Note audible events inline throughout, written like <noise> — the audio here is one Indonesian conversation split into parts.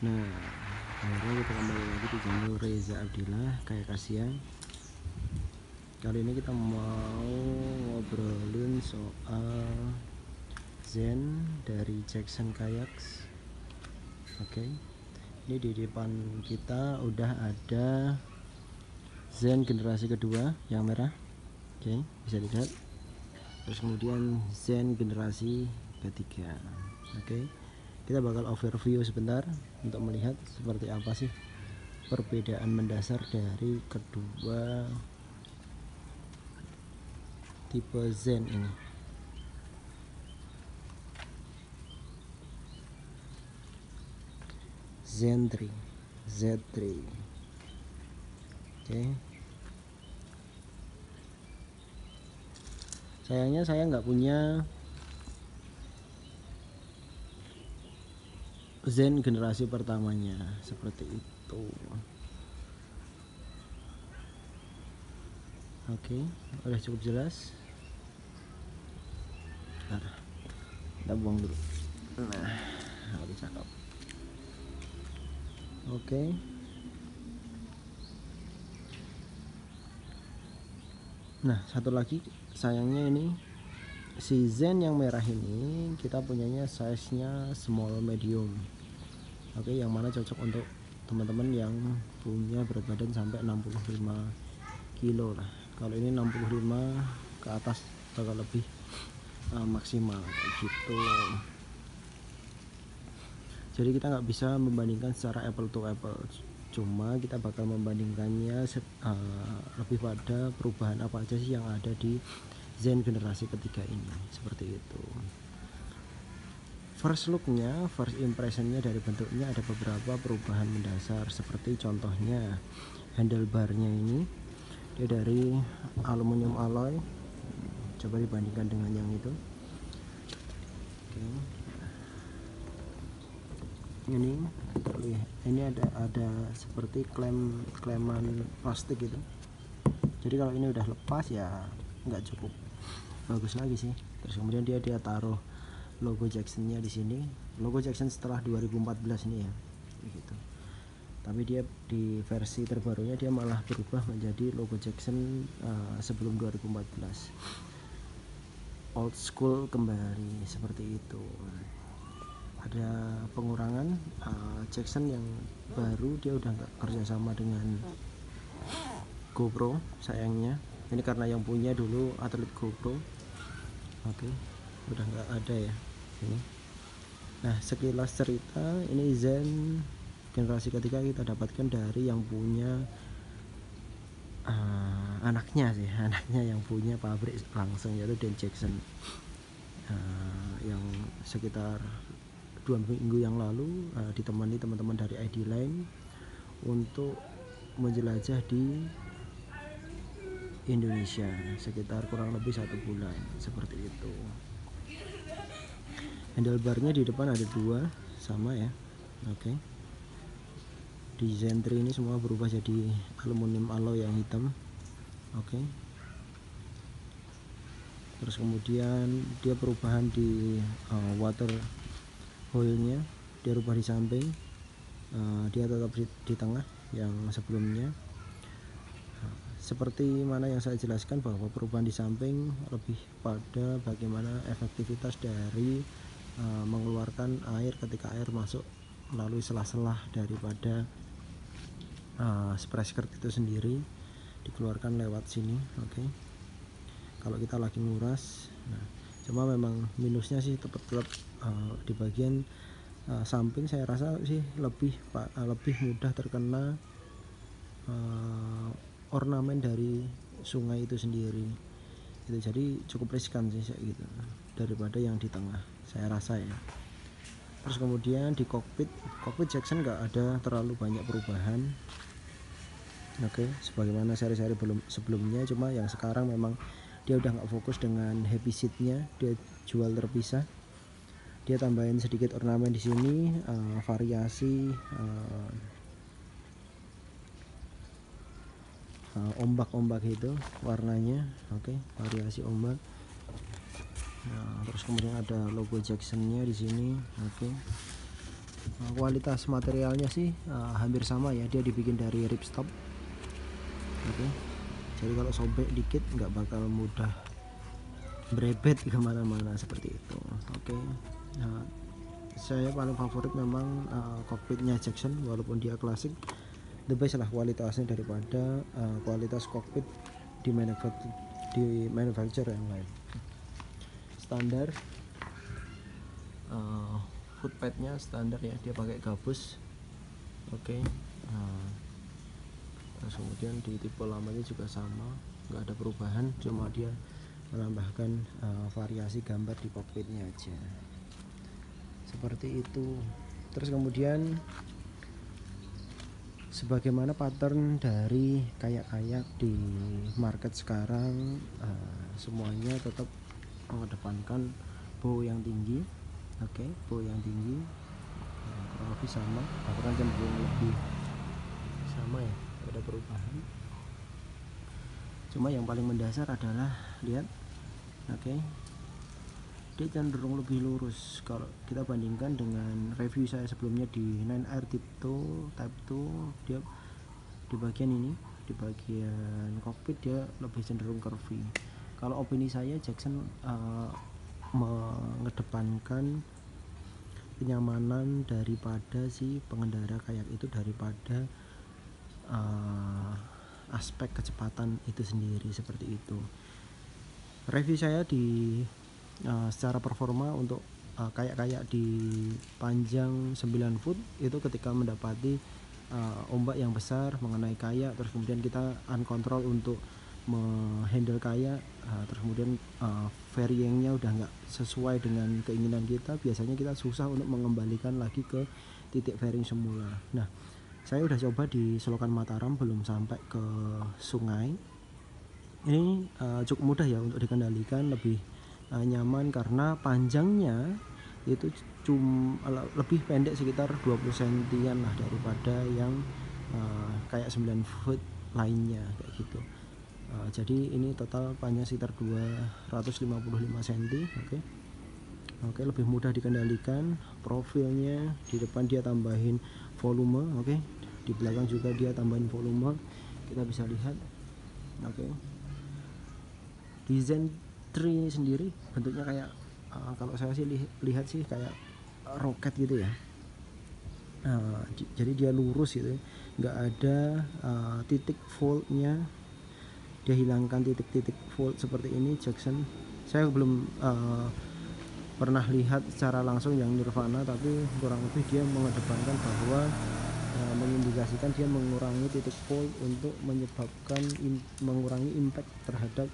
Nah, akhirnya kita kembali lagi di channel Reza Abdillah kayak kasihan. Kali ini kita mau ngobrolin soal Zen dari Jackson Kayaks. Oke. Ini di depan kita udah ada Zen generasi kedua yang merah. Oke, bisa dilihat. Terus kemudian Zen generasi ketiga. Oke kita bakal overview sebentar untuk melihat seperti apa sih perbedaan mendasar dari kedua tipe Zen ini Zen 3 Z3 oke okay. sayangnya saya nggak punya Zen generasi pertamanya. Seperti itu. Oke udah cukup jelas? Bentar. kita buang dulu. Nah lebih cakep oke. Nah satu lagi. Sayangnya ini si Zen yang merah ini kita punyanya size nya small medium oke yang mana cocok untuk teman-teman yang punya berat badan sampai 65 kilo lah. Kalau ini 65 ke atas bakal lebih uh, maksimal gitu. Jadi kita nggak bisa membandingkan secara apple to apple. Cuma kita bakal membandingkannya uh, lebih pada perubahan apa aja sih yang ada di Zen generasi ketiga ini. Seperti itu first looknya first impressionnya dari bentuknya ada beberapa perubahan mendasar seperti contohnya handlebarnya ini. Dia dari aluminium alloy. Coba dibandingkan dengan yang itu. Oke. Ini ini ada ada seperti klem kleman plastik gitu. Jadi kalau ini udah lepas ya nggak cukup. Bagus lagi sih. Terus kemudian dia dia taruh logo Jacksonnya di sini. Logo Jackson setelah 2014 ini ya gitu. Tapi dia di versi terbarunya dia malah berubah menjadi logo Jackson uh, sebelum 2014 old school kembali seperti itu. Ada pengurangan uh, Jackson yang baru dia udah nggak kerjasama dengan GoPro sayangnya. Ini karena yang punya dulu atlet GoPro. Oke udah nggak ada ya ini nah sekilas cerita ini Zen generasi ketiga kita dapatkan dari yang punya uh, anaknya sih <laughs> anaknya yang punya pabrik langsung yaitu Dan Jackson. Uh, yang sekitar dua minggu yang lalu uh, ditemani teman-teman dari ID Line untuk menjelajah di Indonesia sekitar kurang lebih satu bulan seperti itu handlebarnya di depan ada dua sama ya. Oke. Okay. di Zentri ini semua berubah jadi aluminium alloy yang hitam. Oke. Okay. terus kemudian dia perubahan di uh, water hole nya dia rubah di samping. Uh, dia tetap di, di tengah yang sebelumnya. Seperti mana yang saya jelaskan bahwa perubahan di samping lebih pada bagaimana efektivitas dari uh, mengeluarkan air ketika air masuk melalui selah-selah daripada uh, spray skirt itu sendiri dikeluarkan lewat sini oke okay. kalau kita lagi nguras nah cuma memang minusnya sih tetap-tetap uh, di bagian uh, samping saya rasa sih lebih uh, lebih mudah terkena uh, ornamen dari sungai itu sendiri itu jadi cukup riskan sih gitu daripada yang di tengah saya rasa ya. Terus kemudian di kokpit kokpit Jackson nggak ada terlalu banyak perubahan. Oke okay, sebagaimana seri-seri belum sebelumnya cuma yang sekarang memang dia udah nggak fokus dengan happy seatnya dia jual terpisah. Dia tambahin sedikit ornamen di sini uh, variasi uh, ombak-ombak uh, itu warnanya. Oke okay, variasi ombak nah, terus kemudian ada logo Jacksonnya di sini oke okay. uh, kualitas materialnya sih uh, hampir sama ya dia dibikin dari ripstop oke okay. jadi kalau sobek dikit nggak bakal mudah berebet ke mana-mana seperti itu oke okay. nah, saya paling favorit memang uh, cockpitnya Jackson walaupun dia klasik the best lah kualitasnya daripada uh, kualitas cockpit di manufacturer yang lain standar. Uh, footpadnya standar ya dia pakai gabus. Oke okay. nah, terus kemudian di tipe lamanya juga sama nggak ada perubahan cuma dia menambahkan uh, variasi gambar di cockpitnya aja. Seperti itu. Terus kemudian sebagaimana pattern dari kayak-kayak di market sekarang uh, semuanya tetap mengedepankan bow yang tinggi oke okay, bow yang tinggi uh, kurang lebih sama. Bahkan cenderung lebih. Sama ya ada perubahan. Cuma yang paling mendasar adalah lihat oke okay. dia cenderung lebih lurus. Kalau kita bandingkan dengan review saya sebelumnya di 9R Type 2 Type 2 dia di bagian ini di bagian cockpit dia lebih cenderung curvy kalau opini saya Jackson uh, mengedepankan kenyamanan daripada si pengendara kayak itu daripada uh, aspek kecepatan itu sendiri seperti itu. Review saya di uh, secara performa untuk uh, kayak-kayak di panjang 9 foot itu ketika mendapati uh, ombak yang besar mengenai kayak terus kemudian kita uncontrol untuk menghandle kayak uh, terus kemudian uh, varyingnya udah nggak sesuai dengan keinginan kita biasanya kita susah untuk mengembalikan lagi ke titik varying semula. Nah saya udah coba di selokan Mataram belum sampai ke sungai. Ini uh, cukup mudah ya untuk dikendalikan lebih uh, nyaman karena panjangnya itu cum lebih pendek sekitar 20 sentian lah daripada yang uh, kayak 9 foot lainnya kayak gitu uh, jadi ini total panjang sekitar 255 cm oke okay. oke. Okay, lebih mudah dikendalikan profilnya di depan dia tambahin volume oke. Di belakang juga dia tambahin volume kita bisa lihat oke. Desain tree sendiri bentuknya kayak uh, kalau saya sih li lihat sih kayak roket gitu ya. Uh, jadi dia lurus gitu nggak ada uh, titik foldnya dia hilangkan titik-titik fold seperti ini Jackson. Saya belum uh, pernah lihat secara langsung yang Nirvana tapi kurang lebih dia mengedepankan bahwa uh, mengindikasikan dia mengurangi titik fold untuk menyebabkan in, mengurangi impact terhadap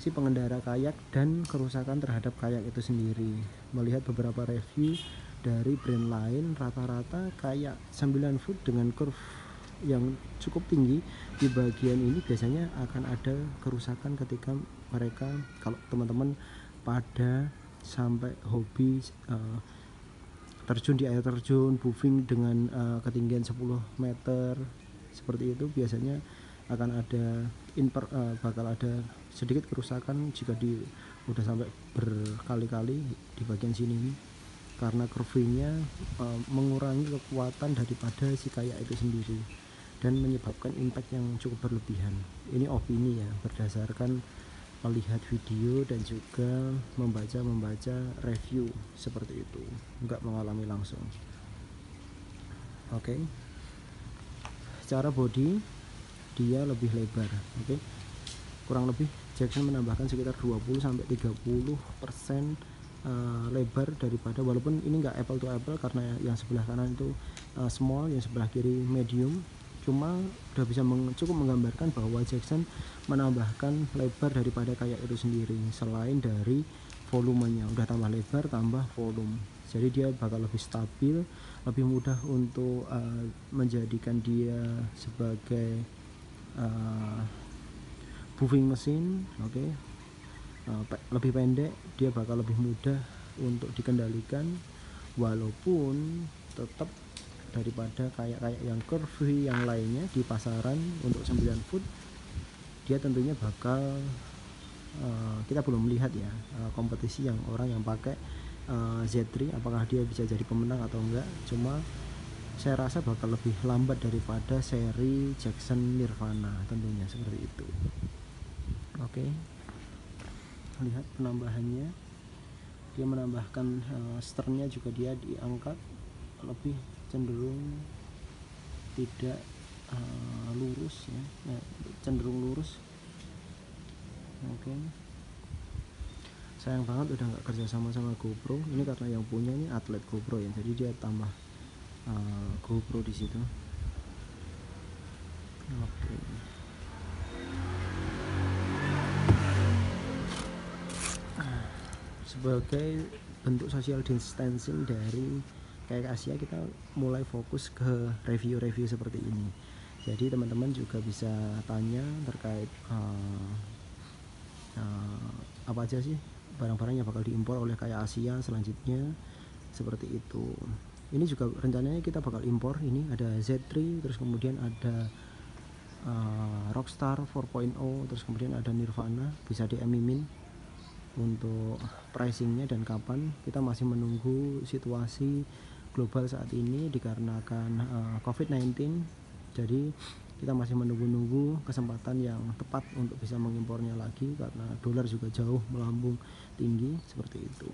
si pengendara kayak dan kerusakan terhadap kayak itu sendiri. Melihat beberapa review dari brand lain rata-rata kayak 9 foot dengan curve yang cukup tinggi di bagian ini biasanya akan ada kerusakan ketika mereka kalau teman-teman pada sampai hobi uh, terjun di air terjun buffing dengan uh, ketinggian 10 meter seperti itu biasanya akan ada inper, uh, bakal ada sedikit kerusakan jika di udah sampai berkali-kali di bagian sini. Karena curvingnya uh, mengurangi kekuatan daripada si kayak itu sendiri dan menyebabkan impact yang cukup berlebihan. Ini opini ya berdasarkan melihat video dan juga membaca-membaca review seperti itu. Nggak mengalami langsung. Oke. Okay. secara body dia lebih lebar oke. Okay kurang lebih Jackson menambahkan sekitar 20 sampai 30 persen uh, lebar daripada walaupun ini enggak apple to apple karena yang sebelah kanan itu uh, small yang sebelah kiri medium cuma udah bisa meng, cukup menggambarkan bahwa Jackson menambahkan lebar daripada kayak itu sendiri selain dari volumenya udah tambah lebar tambah volume jadi dia bakal lebih stabil lebih mudah untuk uh, menjadikan dia sebagai uh, buffing mesin oke okay. uh, pe lebih pendek dia bakal lebih mudah untuk dikendalikan walaupun tetap daripada kayak-kayak yang curvy yang lainnya di pasaran untuk 9 foot dia tentunya bakal uh, kita belum melihat ya uh, kompetisi yang orang yang pakai uh, Z3 apakah dia bisa jadi pemenang atau enggak. Cuma saya rasa bakal lebih lambat daripada seri Jackson Nirvana tentunya seperti itu. Oke. Okay. lihat penambahannya. Dia menambahkan uh, sternnya juga dia diangkat lebih cenderung tidak uh, lurus ya. Nah, cenderung lurus. Oke. Sayang banget udah nggak kerja sama sama GoPro. Ini karena yang punya ini atlet GoPro ya. Jadi dia tambah uh, GoPro di situ. Oke. Sebagai bentuk social distancing dari kayak Asia kita mulai fokus ke review-review seperti ini. Jadi teman-teman juga bisa tanya terkait uh, uh, apa aja sih barang-barang yang bakal diimpor oleh kayak Asia selanjutnya seperti itu ini juga rencananya kita bakal impor ini ada Z3 terus kemudian ada uh, Rockstar 4.0 terus kemudian ada Nirvana bisa diemimin untuk pricingnya dan kapan kita masih menunggu situasi global saat ini dikarenakan uh, COVID-19 jadi kita masih menunggu-nunggu kesempatan yang tepat untuk bisa mengimpornya lagi karena dolar juga jauh melambung tinggi seperti itu.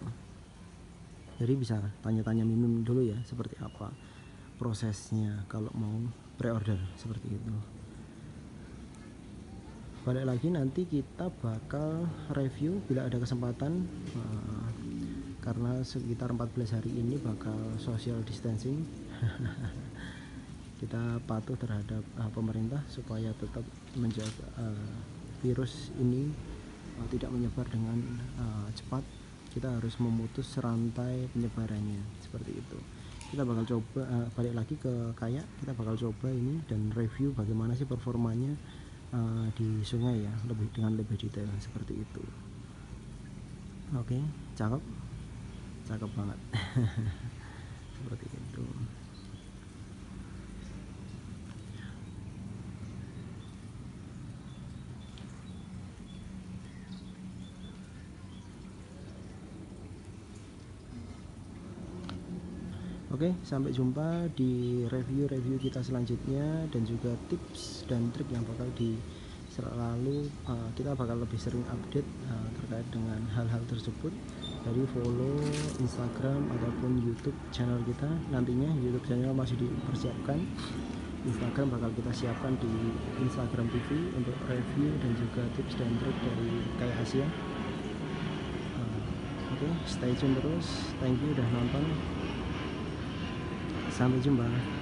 Jadi bisa tanya-tanya minum dulu ya seperti apa prosesnya kalau mau pre-order seperti itu. Balik lagi nanti kita bakal review bila ada kesempatan uh, karena sekitar 14 hari ini bakal social distancing. <laughs> Kita patuh terhadap uh, pemerintah supaya tetap menjaga uh, virus ini uh, tidak menyebar dengan uh, cepat. Kita harus memutus rantai penyebarannya seperti itu. Kita bakal coba uh, balik lagi ke kayak. Kita bakal coba ini dan review bagaimana sih performanya uh, di sungai ya lebih dengan lebih detail seperti itu. Oke okay, cakep cakep banget. <laughs> Seperti itu. Oke, sampai jumpa di review-review kita selanjutnya dan juga tips dan trik yang bakal di selalu uh, kita bakal lebih sering update uh, terkait dengan hal-hal tersebut dari follow Instagram ataupun YouTube channel kita. Nantinya YouTube channel masih dipersiapkan. Instagram bakal kita siapkan di Instagram TV untuk review dan juga tips dan trik dari kayak Asia uh, oke okay, stay tune terus. Thank you udah nonton. Sampai jumpa.